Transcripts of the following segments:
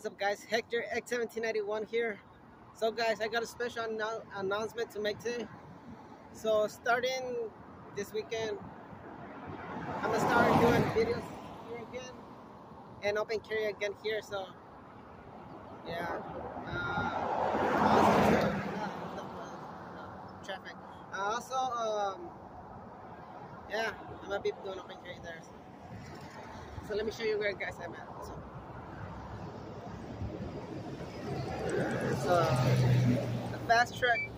What's up guys, Hector X1791 here. So guys, I got a special annou announcement to make today. So starting this weekend, I'm gonna start doing videos here again and open carry again here. So yeah, uh, also, uh, traffic. Uh, also, um, yeah, I'm gonna be doing open carry there. So let me show you where guys I'm at. So, so uh, the fast track.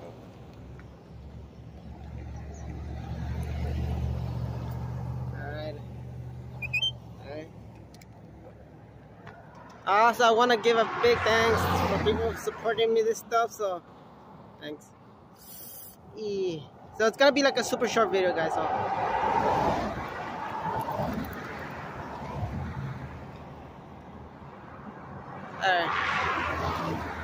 Also, ah, I want to give a big thanks for people supporting me this stuff. So, thanks. E so it's gonna be like a super short video, guys. So. Alright.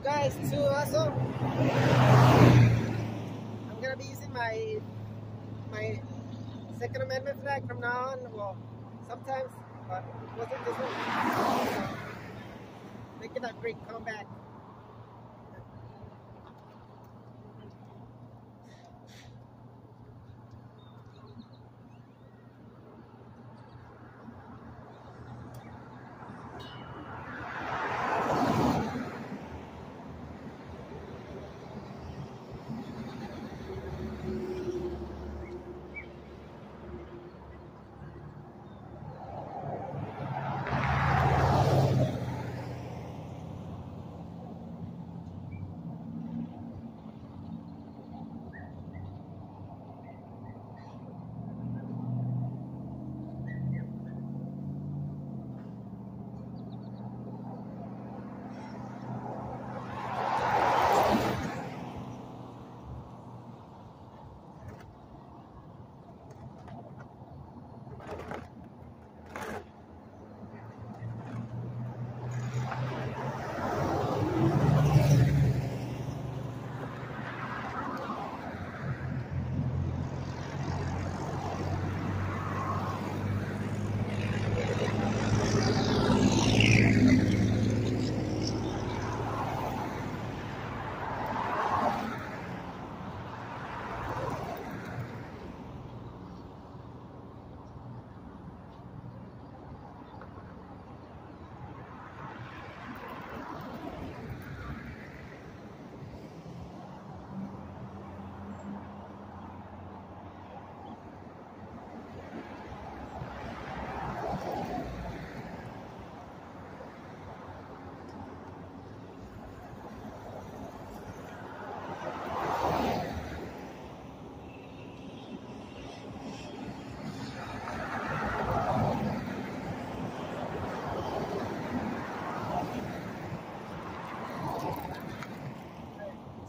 Guys, to also, I'm gonna be using my my Second Amendment flag from now on. Well, sometimes, but wasn't this one. Making a great comeback.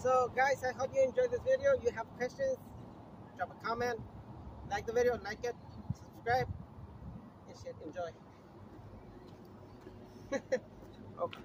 So guys, I hope you enjoyed this video. You have questions, drop a comment, like the video, like it, subscribe, and shit, enjoy. okay.